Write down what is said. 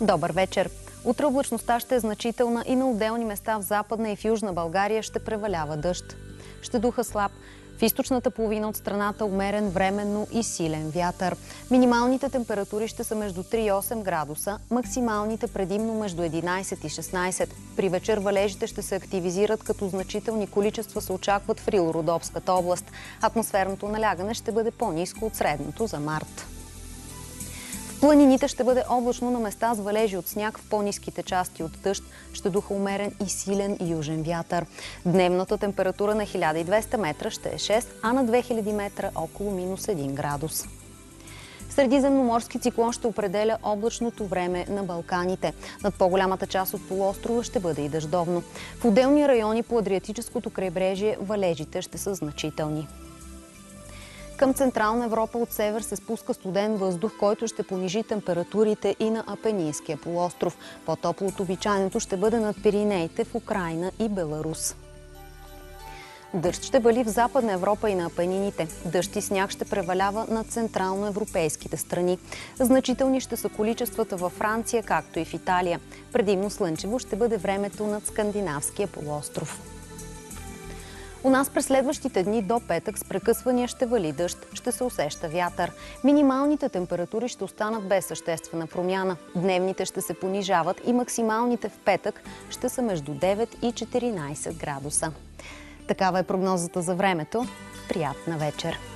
Добър вечер! Утре облачността ще е значителна и на отделни места в Западна и в Южна България ще превалява дъжд. Ще духа слаб. В източната половина от страната умерен временно и силен вятър. Минималните температури ще са между 3 и 8 градуса, максималните предимно между 11 и 16. При вечер валежите ще се активизират, като значителни количества се очакват в Рило-Родопската област. Атмосферното налягане ще бъде по-низко от средното за март планините ще бъде облачно на места с валежи от сняг в по-низките части от дъжд. Ще духа умерен и силен южен вятър. Дневната температура на 1200 метра ще е 6, а на 2000 метра около минус 1 градус. Средиземноморски циклон ще определя облачното време на Балканите. Над по-голямата част от полуострова ще бъде и дъждовно. В отделни райони по Адриатическото крайбрежие валежите ще са значителни. Към Централна Европа от север се спуска студен въздух, който ще понижи температурите и на Апенинския полуостров. По-топло от обичайното ще бъде над Пиринеите в Украина и Беларус. Дъжд ще вали в Западна Европа и на Апенините. Дъжд и сняг ще превалява над централноевропейските страни. Значителни ще са количествата във Франция, както и в Италия. Предимно слънчево ще бъде времето над Скандинавския полуостров. У нас през следващите дни до петък с прекъсвания ще вали дъжд, ще се усеща вятър. Минималните температури ще останат без съществена промяна. Дневните ще се понижават и максималните в петък ще са между 9 и 14 градуса. Такава е прогнозата за времето. Приятна вечер!